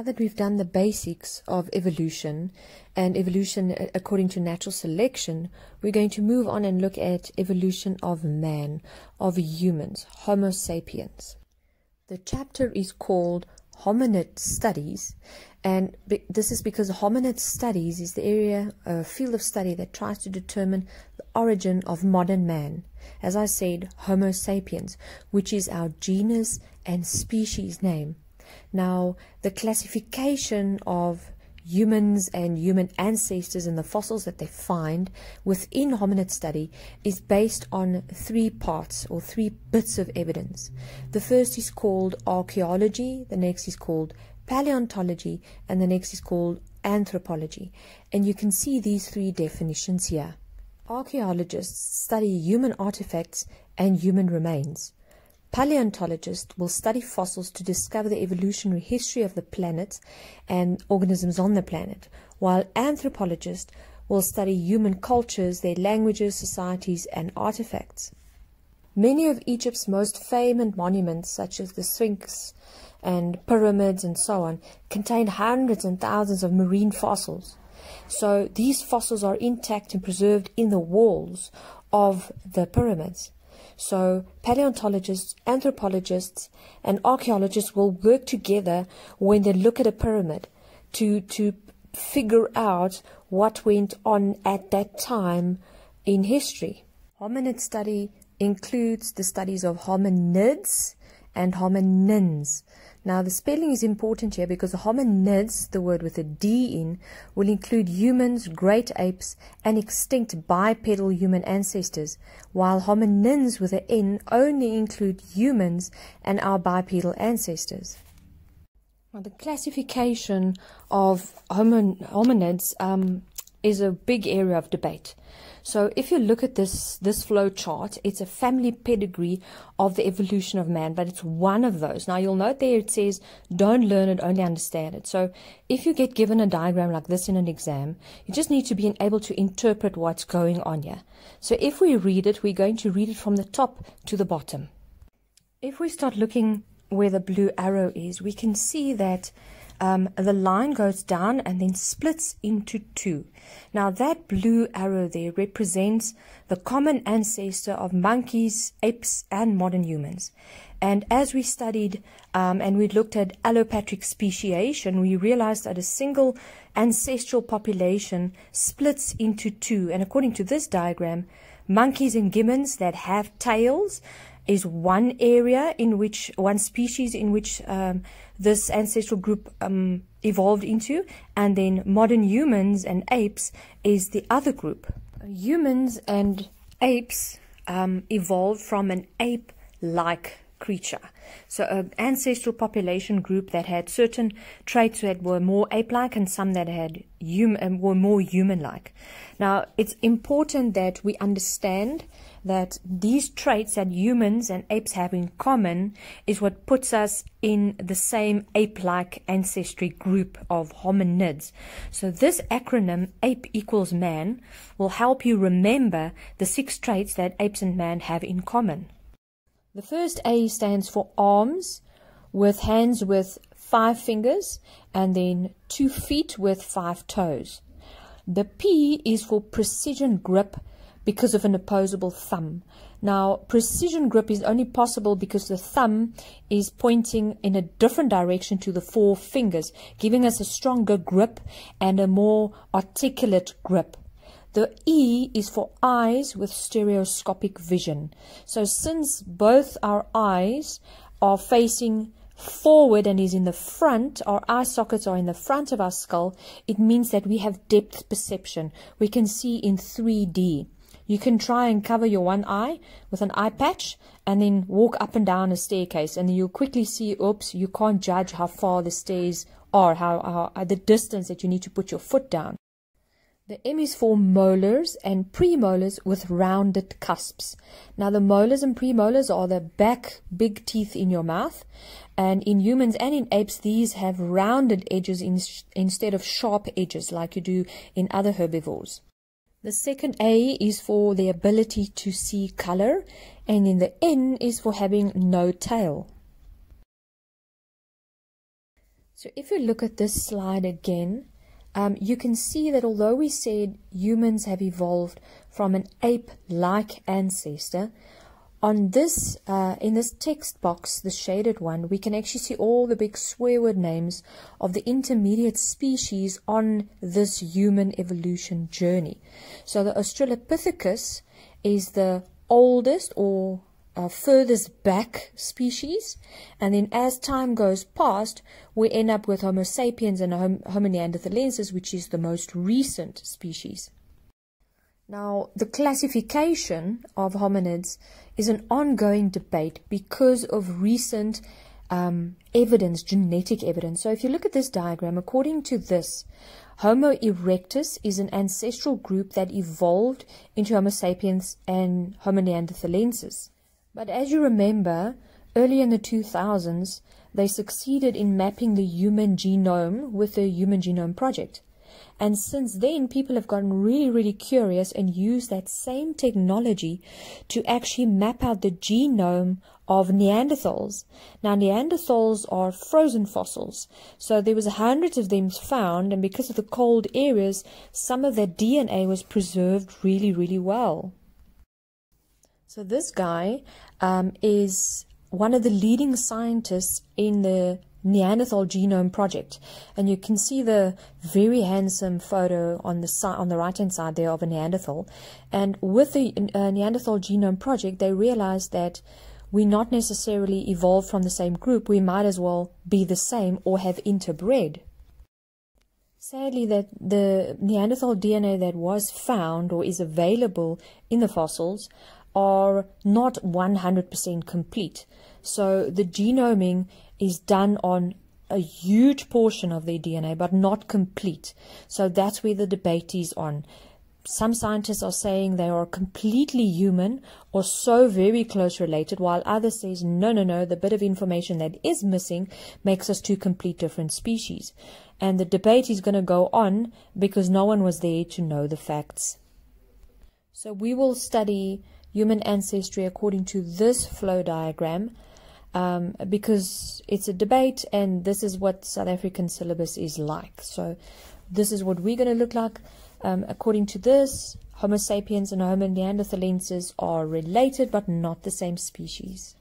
Now that we've done the basics of evolution and evolution according to natural selection, we're going to move on and look at evolution of man, of humans, Homo sapiens. The chapter is called Hominid Studies, and this is because hominid studies is the area, a field of study that tries to determine the origin of modern man. As I said, Homo sapiens, which is our genus and species name. Now, the classification of humans and human ancestors and the fossils that they find within hominid study is based on three parts or three bits of evidence. The first is called archaeology, the next is called paleontology, and the next is called anthropology. And you can see these three definitions here. Archaeologists study human artifacts and human remains. Paleontologists will study fossils to discover the evolutionary history of the planet and organisms on the planet, while anthropologists will study human cultures, their languages, societies, and artifacts. Many of Egypt's most famous monuments, such as the Sphinx and pyramids and so on, contain hundreds and thousands of marine fossils. So these fossils are intact and preserved in the walls of the pyramids. So paleontologists, anthropologists, and archaeologists will work together when they look at a pyramid to, to figure out what went on at that time in history. Hominid study includes the studies of hominids and hominins. Now, the spelling is important here because hominids, the word with a D in, will include humans, great apes, and extinct bipedal human ancestors, while hominins with an N only include humans and our bipedal ancestors. Now, the classification of hominids um, is a big area of debate. So if you look at this this flow chart, it's a family pedigree of the evolution of man, but it's one of those. Now you'll note there it says don't learn it, only understand it. So if you get given a diagram like this in an exam, you just need to be able to interpret what's going on here. So if we read it, we're going to read it from the top to the bottom. If we start looking where the blue arrow is, we can see that um, the line goes down and then splits into two. Now that blue arrow there represents the common ancestor of monkeys, apes, and modern humans. And as we studied um, and we looked at allopatric speciation, we realized that a single ancestral population splits into two. And according to this diagram, monkeys and gibbons that have tails is one area in which one species in which um, this ancestral group um, evolved into, and then modern humans and apes is the other group. Humans and apes um, evolved from an ape like creature. So, an ancestral population group that had certain traits that were more ape like and some that had hum- were more human like. Now, it's important that we understand that these traits that humans and apes have in common is what puts us in the same ape-like ancestry group of hominids. So this acronym, ape equals man, will help you remember the six traits that apes and man have in common. The first A stands for arms, with hands with five fingers, and then two feet with five toes. The P is for precision grip because of an opposable thumb. Now, precision grip is only possible because the thumb is pointing in a different direction to the four fingers, giving us a stronger grip and a more articulate grip. The E is for eyes with stereoscopic vision. So since both our eyes are facing forward and is in the front, our eye sockets are in the front of our skull, it means that we have depth perception. We can see in 3D. You can try and cover your one eye with an eye patch and then walk up and down a staircase and you'll quickly see, oops, you can't judge how far the stairs are, how, how uh, the distance that you need to put your foot down. The M is for molars and premolars with rounded cusps. Now the molars and premolars are the back big teeth in your mouth and in humans and in apes these have rounded edges in, instead of sharp edges like you do in other herbivores. The second A is for the ability to see color, and then the N is for having no tail. So if you look at this slide again, um, you can see that although we said humans have evolved from an ape-like ancestor, on this, uh, in this text box, the shaded one, we can actually see all the big swear word names of the intermediate species on this human evolution journey. So the Australopithecus is the oldest or uh, furthest back species, and then as time goes past, we end up with Homo sapiens and Homo neanderthalensis, which is the most recent species. Now, the classification of hominids is an ongoing debate because of recent um, evidence, genetic evidence. So, if you look at this diagram, according to this, Homo erectus is an ancestral group that evolved into Homo sapiens and Homo neanderthalensis. But as you remember, early in the 2000s, they succeeded in mapping the human genome with the Human Genome Project. And since then, people have gotten really, really curious and used that same technology to actually map out the genome of Neanderthals. Now, Neanderthals are frozen fossils. So there was hundreds of them found, and because of the cold areas, some of their DNA was preserved really, really well. So this guy um, is one of the leading scientists in the Neanderthal Genome Project, and you can see the very handsome photo on the side, on the right hand side there of a Neanderthal. And with the uh, Neanderthal Genome Project, they realized that we not necessarily evolved from the same group. We might as well be the same or have interbred. Sadly, that the Neanderthal DNA that was found or is available in the fossils are not 100% complete. So the genoming is done on a huge portion of their DNA, but not complete. So that's where the debate is on. Some scientists are saying they are completely human or so very close related, while others says no, no, no. The bit of information that is missing makes us two complete different species, and the debate is going to go on because no one was there to know the facts. So we will study human ancestry according to this flow diagram um, because it's a debate and this is what South African syllabus is like. So this is what we're going to look like. Um, according to this, Homo sapiens and Homo neanderthalensis are related but not the same species.